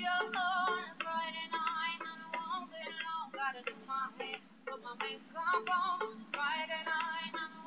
Friday night